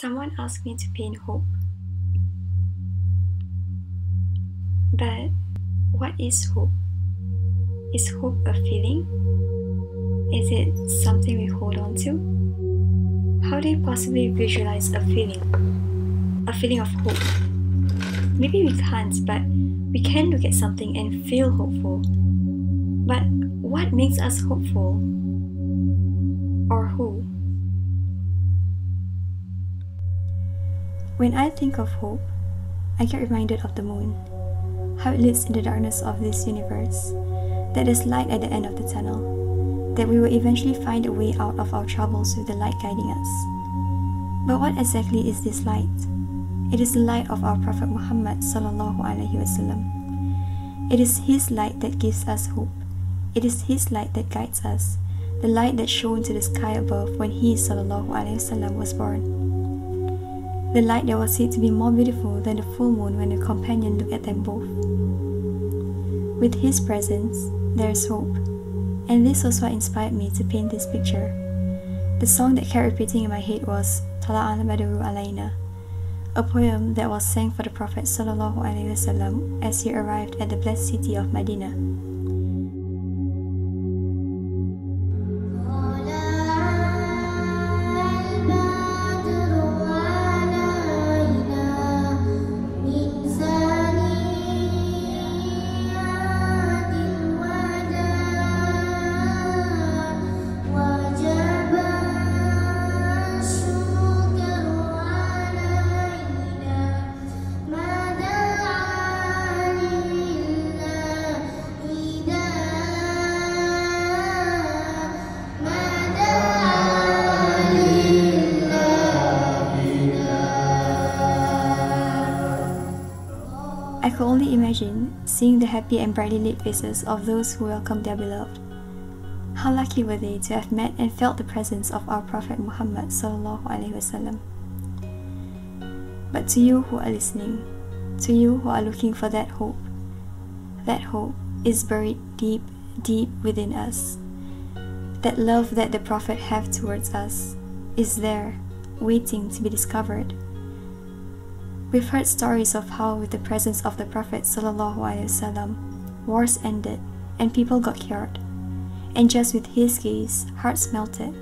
Someone asked me to paint hope. But what is hope? Is hope a feeling? Is it something we hold on to? How do you possibly visualize a feeling? A feeling of hope? Maybe we can't, but we can look at something and feel hopeful. But what makes us hopeful? Or who? When I think of hope, I get reminded of the moon, how it lives in the darkness of this universe, that there's light at the end of the tunnel, that we will eventually find a way out of our troubles with the light guiding us. But what exactly is this light? It is the light of our Prophet Muhammad sallallahu alaihi wasallam. It is his light that gives us hope. It is his light that guides us, the light that shone to the sky above when he sallallahu alaihi wasallam was born. The light that was said to be more beautiful than the full moon when a companion looked at them both. With his presence, there is hope, and this was what inspired me to paint this picture. The song that kept repeating in my head was Tala al Badru Alayna, a poem that was sang for the Prophet as he arrived at the blessed city of Medina. Could only imagine seeing the happy and brightly lit faces of those who welcomed their beloved. How lucky were they to have met and felt the presence of our Prophet Muhammad wasallam. But to you who are listening, to you who are looking for that hope, that hope is buried deep, deep within us. That love that the Prophet have towards us is there, waiting to be discovered. We've heard stories of how, with the presence of the Prophet ﷺ, wars ended and people got cured. And just with his gaze, hearts melted.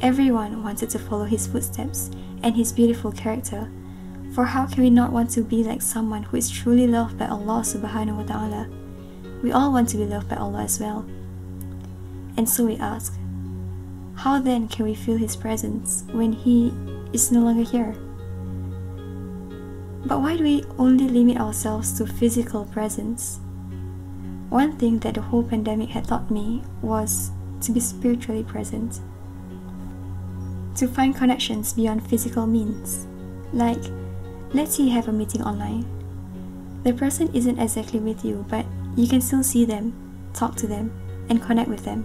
Everyone wanted to follow his footsteps and his beautiful character. For how can we not want to be like someone who is truly loved by Allah subhanahu wa ta'ala? We all want to be loved by Allah as well. And so we ask, how then can we feel his presence when he is no longer here? But why do we only limit ourselves to physical presence? One thing that the whole pandemic had taught me was to be spiritually present. To find connections beyond physical means. Like, let's say you have a meeting online. The person isn't exactly with you, but you can still see them, talk to them, and connect with them.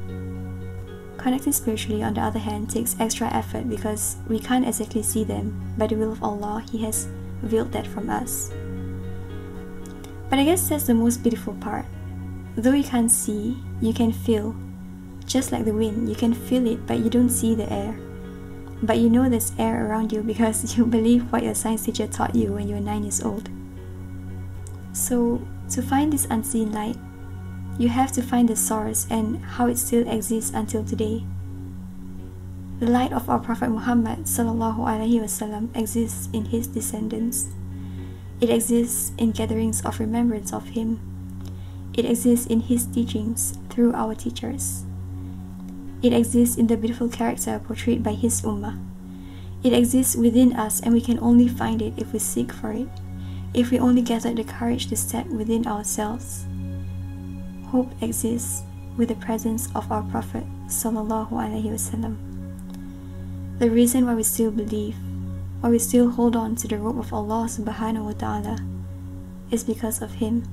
Connecting spiritually, on the other hand, takes extra effort because we can't exactly see them. By the will of Allah, He has veiled that from us. But I guess that's the most beautiful part. Though you can't see, you can feel. Just like the wind, you can feel it, but you don't see the air. But you know there's air around you because you believe what your science teacher taught you when you were 9 years old. So, to find this unseen light, you have to find the source and how it still exists until today. The light of our Prophet Muhammad wasallam exists in his descendants. It exists in gatherings of remembrance of him. It exists in his teachings through our teachers. It exists in the beautiful character portrayed by his ummah. It exists within us and we can only find it if we seek for it, if we only gather the courage to step within ourselves. Hope exists with the presence of our Prophet sallallahu alaihi wasallam. The reason why we still believe, why we still hold on to the rope of Allah subhanahu wa ta'ala is because of him.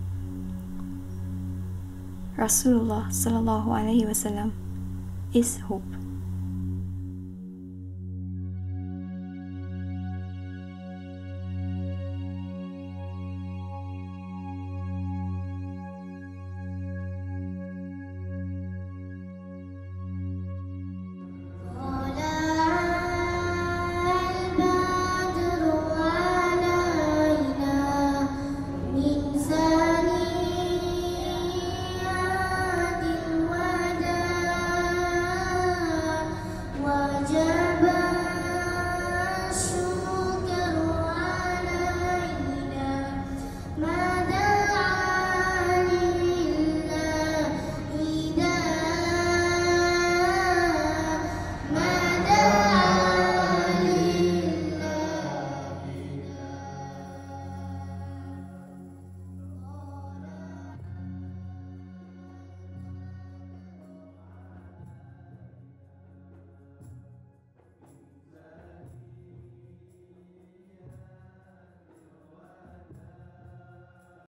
Rasulullah sallallahu alaihi wasallam is hope.